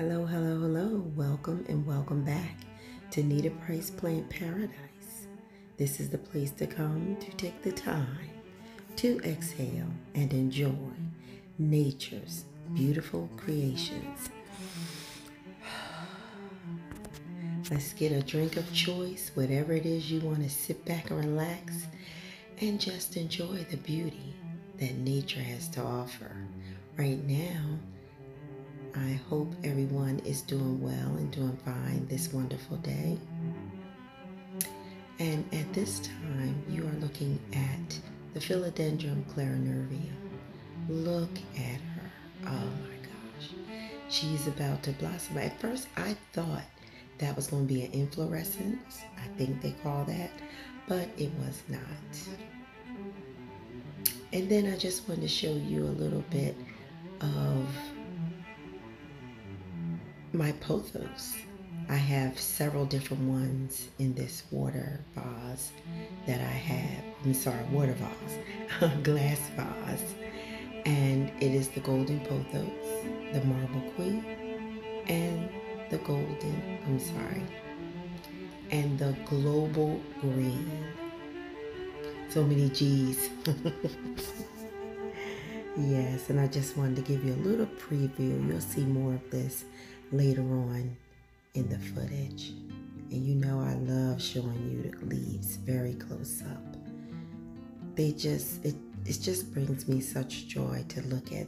Hello, hello, hello. Welcome and welcome back to Nita Price Plant Paradise. This is the place to come to take the time to exhale and enjoy nature's beautiful creations. Let's get a drink of choice, whatever it is you want to sit back and relax and just enjoy the beauty that nature has to offer. Right now, I hope everyone is doing well and doing fine this wonderful day. And at this time, you are looking at the Philodendron clarinervium. Look at her. Oh my gosh. She's about to blossom. At first, I thought that was going to be an inflorescence. I think they call that, but it was not. And then I just wanted to show you a little bit of my pothos. I have several different ones in this water vase that I have. I'm sorry, water vase, glass vase. And it is the golden pothos, the marble queen, and the golden, I'm sorry, and the global green. So many G's. yes, and I just wanted to give you a little preview. You'll see more of this later on in the footage. And you know I love showing you the leaves very close up. They just it it just brings me such joy to look at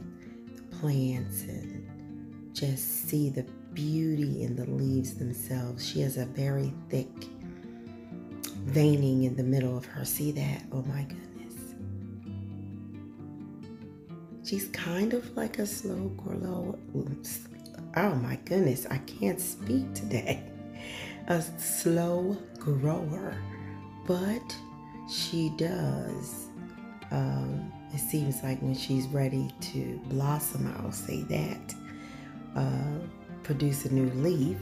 the plants and just see the beauty in the leaves themselves. She has a very thick veining in the middle of her. See that? Oh my goodness. She's kind of like a slow grower. Oh my goodness, I can't speak today. A slow grower, but she does. Um, it seems like when she's ready to blossom, I'll say that, uh, produce a new leaf,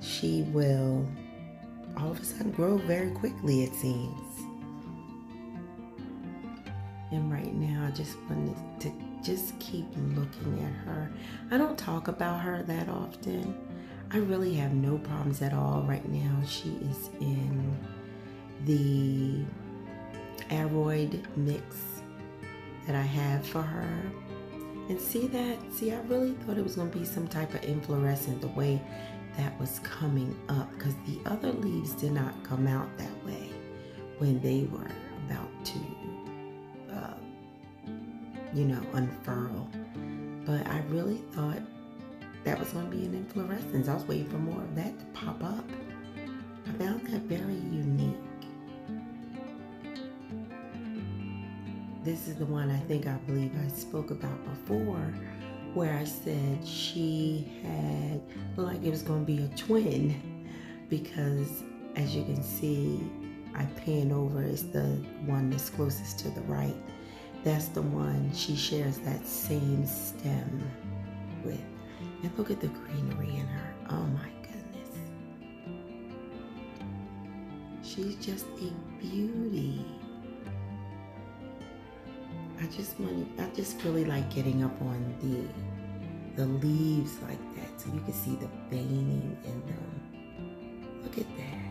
she will all of a sudden grow very quickly, it seems. And right now, I just wanted to just keep looking at her. I don't talk about her that often. I really have no problems at all right now. She is in the aroid mix that I have for her. And see that? See, I really thought it was going to be some type of inflorescent the way that was coming up because the other leaves did not come out that way when they were about to, you know, unfurl. But I really thought that was going to be an inflorescence. I was waiting for more of that to pop up. I found that very unique. This is the one I think I believe I spoke about before where I said she had looked like it was going to be a twin because as you can see, I pan over is the one that's closest to the right. That's the one she shares that same stem with. And look at the greenery in her. Oh my goodness. She's just a beauty. I just want I just really like getting up on the the leaves like that so you can see the veining in them. Look at that.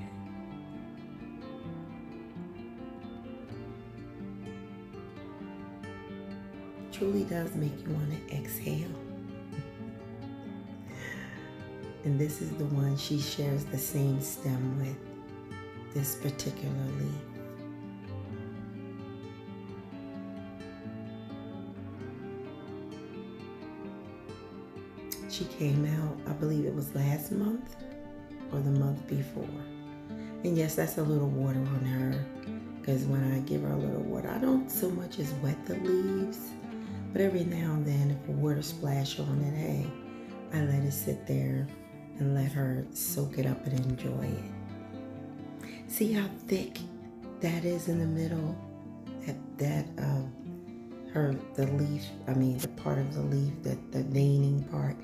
Truly does make you want to exhale. and this is the one she shares the same stem with, this particular leaf. She came out, I believe it was last month or the month before. And yes, that's a little water on her because when I give her a little water, I don't so much as wet the leaves, but every now and then if a water splash on it, hey, I let it sit there and let her soak it up and enjoy it. See how thick that is in the middle? That, that uh, her, the leaf, I mean, the part of the leaf, that the veining part,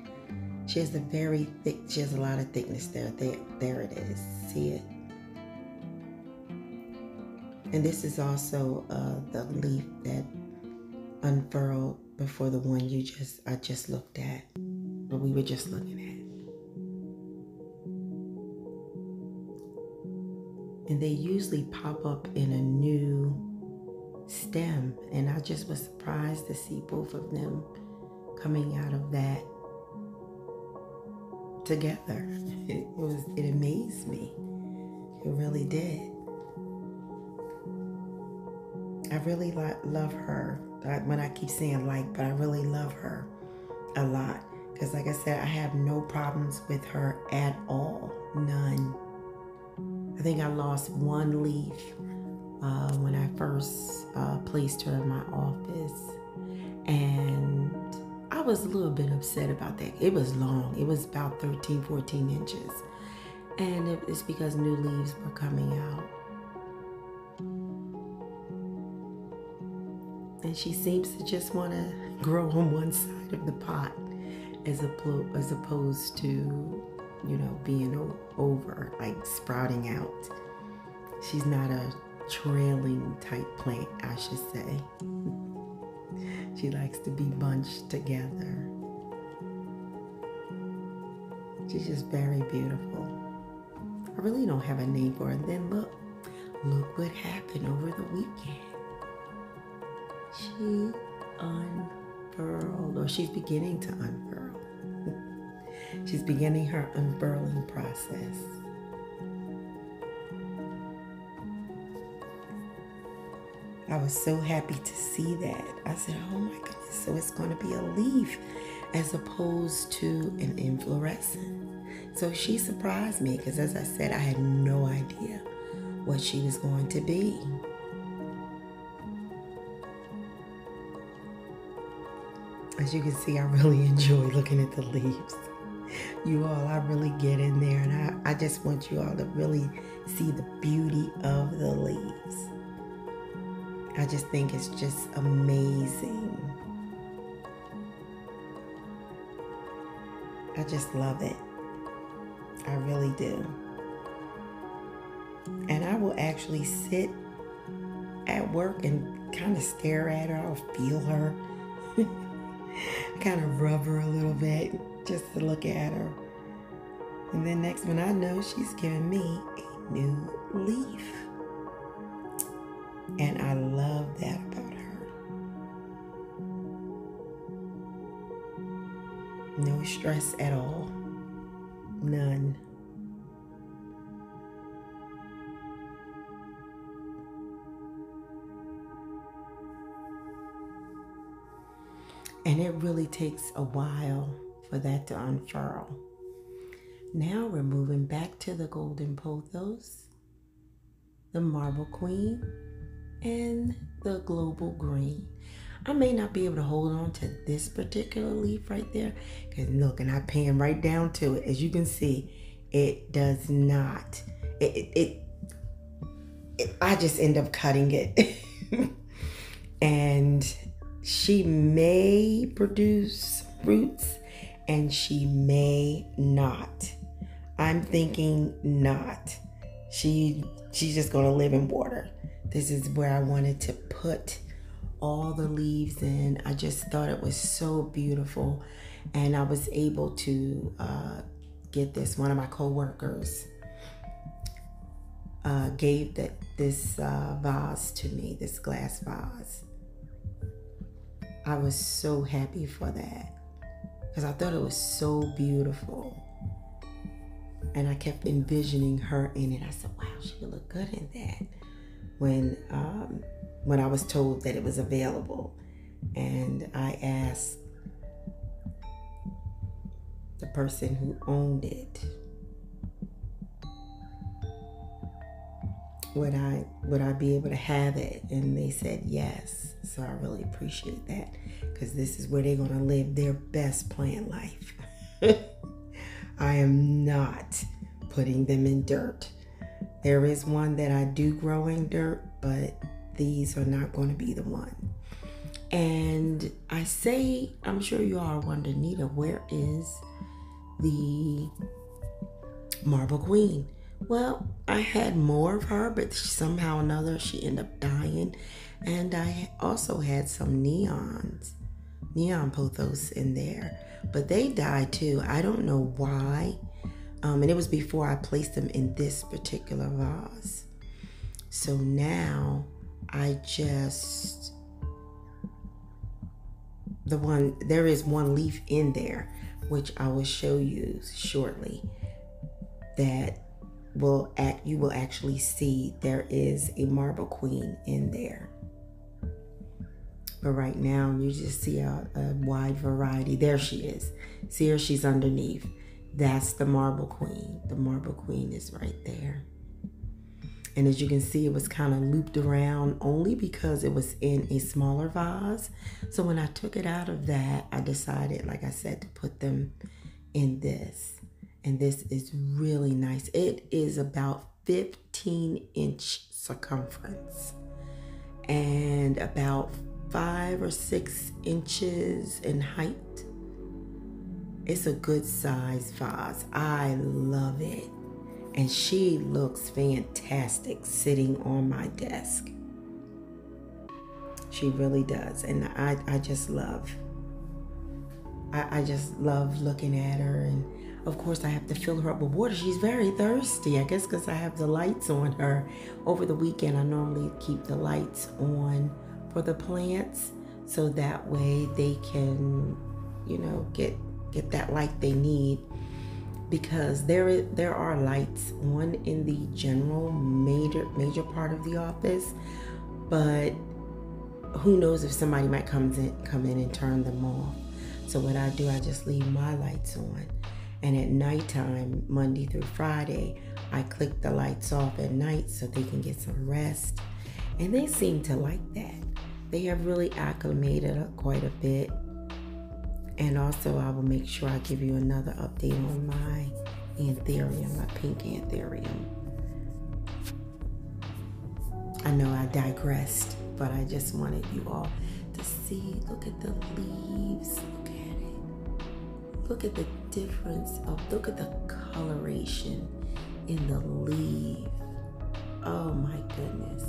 she has a very thick, she has a lot of thickness there. There, there it is. See it? And this is also uh, the leaf that unfurled before the one you just I just looked at but we were just looking at. And they usually pop up in a new stem. And I just was surprised to see both of them coming out of that together. It was it amazed me. It really did. I really lo- love her. when I keep saying like, but I really love her a lot. Because, like I said, I have no problems with her at all. None. I think I lost one leaf uh, when I first uh, placed her in my office. And I was a little bit upset about that. It was long, it was about 13, 14 inches. And it's because new leaves were coming out. She seems to just want to grow on one side of the pot as, as opposed to, you know, being over, like sprouting out. She's not a trailing type plant, I should say. she likes to be bunched together. She's just very beautiful. I really don't have a name for her. And then look, look what happened over the weekend. She unfurled, or she's beginning to unfurl. she's beginning her unfurling process. I was so happy to see that. I said, oh my goodness, so it's going to be a leaf as opposed to an inflorescence. So she surprised me because, as I said, I had no idea what she was going to be. As you can see, I really enjoy looking at the leaves. You all, I really get in there and I, I just want you all to really see the beauty of the leaves. I just think it's just amazing. I just love it. I really do. And I will actually sit at work and kind of stare at her. I'll feel her. kind of rub her a little bit just to look at her. And then next one I know, she's giving me a new leaf. And I love that about her. No stress at all. None. And it really takes a while for that to unfurl. Now we're moving back to the golden pothos, the marble queen, and the global green. I may not be able to hold on to this particular leaf right there because look, and I pan right down to it. As you can see, it does not. It, it, it, it I just end up cutting it. and she may produce roots and she may not. I'm thinking not. She she's just going to live in water. This is where I wanted to put all the leaves in. I just thought it was so beautiful. And I was able to uh, get this. One of my coworkers uh, gave that this uh, vase to me, this glass vase. I was so happy for that because I thought it was so beautiful. And I kept envisioning her in it. I said, wow, she would look good in that. When um, when I was told that it was available. And I asked the person who owned it would I would I be able to have it and they said yes so I really appreciate that because this is where they're going to live their best plant life I am not putting them in dirt there is one that I do grow in dirt but these are not going to be the one. And I say, I'm sure you all are wondering, Nita, where is the Marble Queen? Well, I had more of her, but somehow or another she ended up dying. And I also had some neons, neon pothos in there, but they died too. I don't know why. Um, and it was before I placed them in this particular vase. So now I just the one there is one leaf in there which I will show you shortly that will act you will actually see there is a marble queen in there. But right now you just see a, a wide variety. There she is. See her? She's underneath. That's the marble queen. The marble queen is right there. And as you can see, it was kind of looped around only because it was in a smaller vase. So when I took it out of that, I decided, like I said, to put them in this. And this is really nice. It is about 15 inch circumference and about five or six inches in height. It's a good size vase. I love it and she looks fantastic sitting on my desk. She really does. And I, I just love, I, I just love looking at her. And of course, I have to fill her up with water. She's very thirsty, I guess, because I have the lights on her. Over the weekend, I normally keep the lights on for the plants so that way they can, you know, get get that light they need because there there are lights on in the general major major part of the office, but who knows if somebody might come in come in and turn them off. So what I do, I just leave my lights on, and at nighttime, Monday through Friday, I click the lights off at night so they can get some rest, and they seem to like that. They have really acclimated quite a bit and also, I will make sure I give you another update on my anthurium, my pink anthurium. I know I digressed, but I just wanted you all to see. Look at the leaves. Look at it. Look at the difference of, look at the coloration in the leaf. Oh my goodness.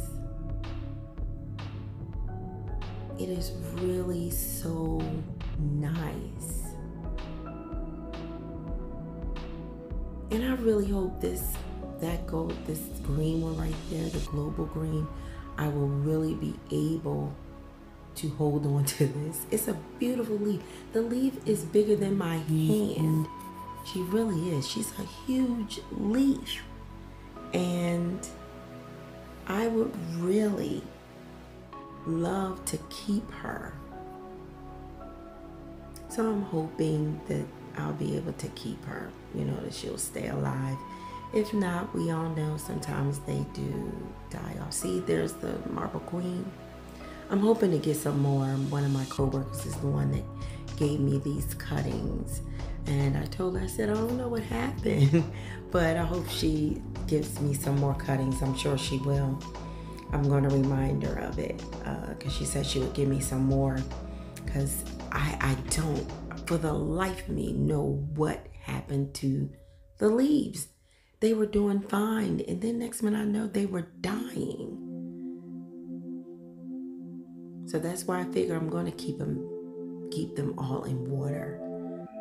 It is really so nice. And I really hope this that gold, this green one right there, the global green, I will really be able to hold on to this. It's a beautiful leaf. The leaf is bigger than my hand. She really is. She's a huge leaf. And I would really love to keep her so I'm hoping that I'll be able to keep her, you know, that she'll stay alive. If not, we all know sometimes they do die off. See, there's the Marble Queen. I'm hoping to get some more. One of my coworkers is the one that gave me these cuttings. And I told her, I said, I don't know what happened, but I hope she gives me some more cuttings. I'm sure she will. I'm going to remind her of it because uh, she said she would give me some more because I, I don't, for the life of me, know what happened to the leaves. They were doing fine, and then next minute I know they were dying. So that's why I figure I'm going to keep them, keep them all in water.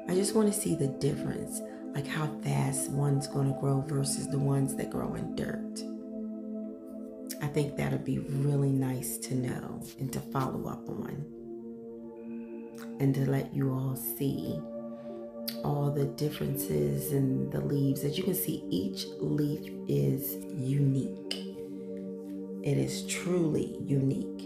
I just want to see the difference, like how fast one's going to grow versus the ones that grow in dirt. I think that'll be really nice to know and to follow up on and to let you all see all the differences in the leaves. As you can see, each leaf is unique. It is truly unique.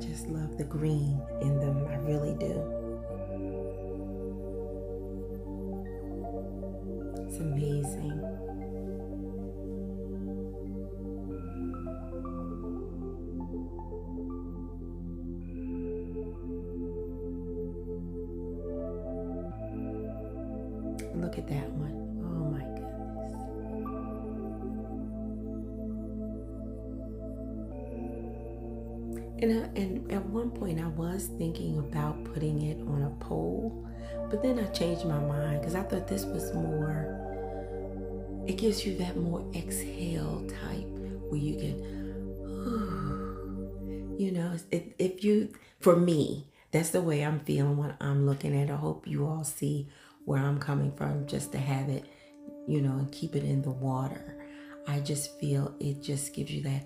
Just love the green in them. I really do. It's amazing. Look at that one. And, I, and at one point, I was thinking about putting it on a pole, But then I changed my mind because I thought this was more, it gives you that more exhale type where you can, you know, if you, for me, that's the way I'm feeling when I'm looking at it. I hope you all see where I'm coming from just to have it, you know, and keep it in the water. I just feel it just gives you that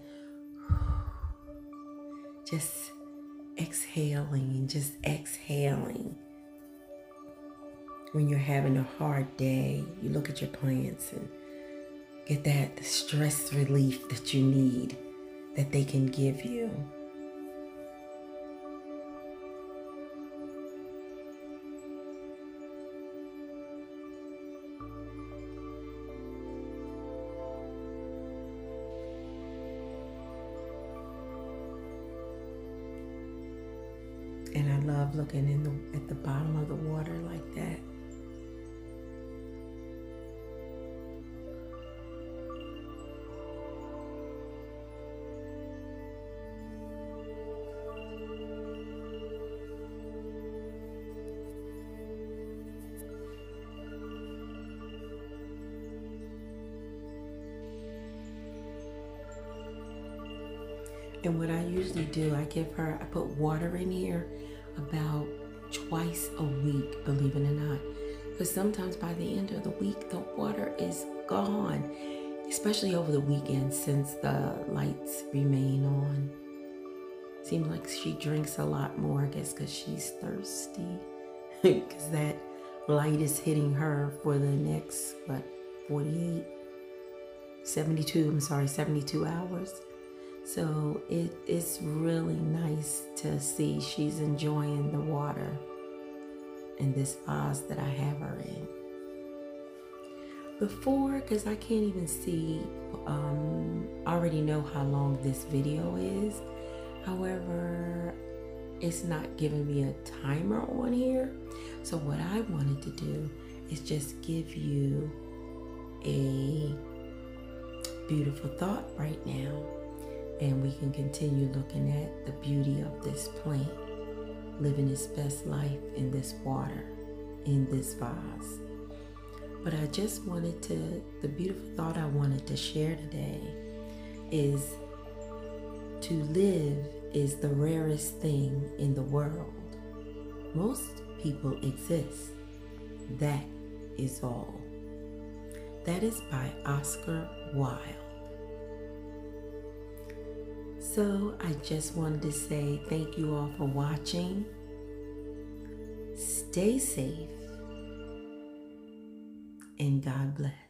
just exhaling and just exhaling. When you're having a hard day, you look at your plants and get that stress relief that you need that they can give you. And I love looking in the, at the bottom of the water like that. Do, I give her, I put water in here about twice a week, believe it or not. Because sometimes by the end of the week, the water is gone, especially over the weekend since the lights remain on. Seems like she drinks a lot more, I guess, because she's thirsty. Because that light is hitting her for the next, what, 48, 72, I'm sorry, 72 hours. So it, it's really nice to see she's enjoying the water in this vase that I have her in. Before, because I can't even see, um, I already know how long this video is. However, it's not giving me a timer on here. So what I wanted to do is just give you a beautiful thought right now and we can continue looking at the beauty of this plant living its best life in this water, in this vase. But I just wanted to, the beautiful thought I wanted to share today is to live is the rarest thing in the world. Most people exist. That is all. That is by Oscar Wilde. So I just wanted to say thank you all for watching. Stay safe and God bless.